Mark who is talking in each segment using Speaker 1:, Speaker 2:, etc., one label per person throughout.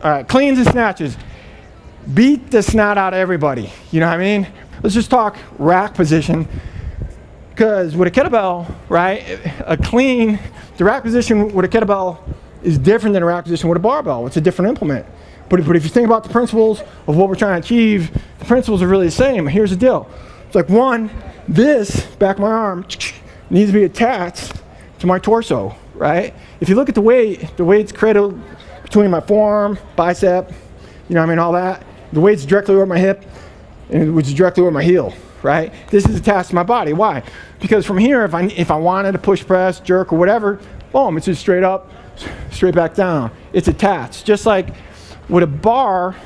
Speaker 1: All right, cleans and snatches. Beat the snot out of everybody. You know what I mean? Let's just talk rack position. Because with a kettlebell, right, a clean, the rack position with a kettlebell is different than a rack position with a barbell. It's a different implement. But, but if you think about the principles of what we're trying to achieve, the principles are really the same. Here's the deal. It's like one, this back of my arm needs to be attached to my torso, right? If you look at the weight, the weight's cradled between my forearm, bicep, you know I mean, all that. The weight's directly over my hip, and which is directly over my heel, right? This is attached to my body. Why? Because from here, if I, if I wanted to push press, jerk, or whatever, boom, it's just straight up, straight back down. It's attached. Just like with a bar,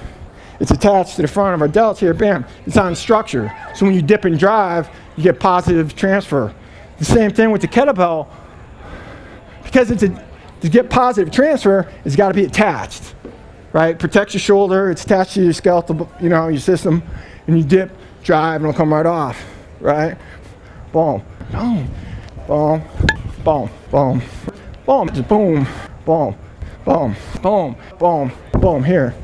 Speaker 1: it's attached to the front of our delts here, bam, it's on structure. So when you dip and drive, you get positive transfer. The same thing with the kettlebell, because it's a, to get positive transfer, it's got to be attached, right? Protects your shoulder, it's attached to your skeletal, you know, your system, and you dip, drive, and it'll come right off, right? Boom, boom, boom, boom, boom, boom, just boom, boom, boom, boom, boom, boom, here,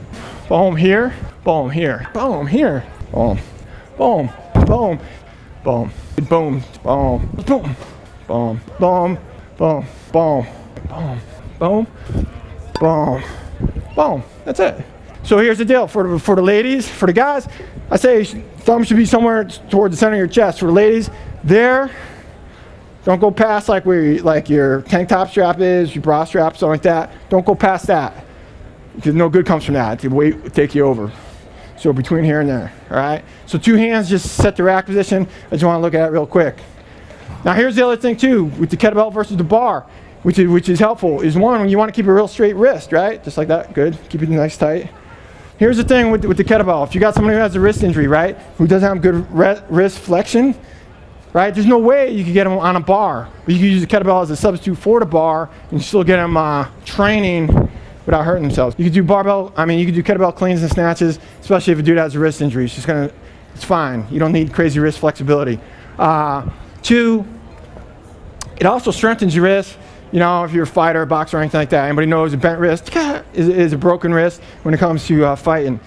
Speaker 1: boom, here, boom, here, boom, here, boom, boom, boom, boom, boom, boom, boom, boom, boom, boom, boom, boom, boom, boom, boom. That's it. So here's the deal for the, for the ladies, for the guys, I say thumb should be somewhere towards the center of your chest. For the ladies, there, don't go past like where you, like your tank top strap is, your bra strap, something like that. Don't go past that because no good comes from that. The weight will take you over. So between here and there, all right? So two hands, just set the rack position. I just want to look at it real quick. Now here's the other thing too, with the kettlebell versus the bar, which is, which is helpful, is one, when you want to keep a real straight wrist, right? Just like that, good. Keep it nice tight. Here's the thing with, with the kettlebell. If you got somebody who has a wrist injury, right, who doesn't have good wrist flexion, right, there's no way you could get them on a bar. But you could use the kettlebell as a substitute for the bar and still get them uh, training without hurting themselves. You could do barbell, I mean, you could do kettlebell cleans and snatches, especially if a dude has a wrist injury. It's just gonna, it's fine. You don't need crazy wrist flexibility. Uh, two, it also strengthens your wrist. You know, if you're a fighter, boxer, or anything like that, anybody knows a bent wrist is, is a broken wrist when it comes to uh, fighting.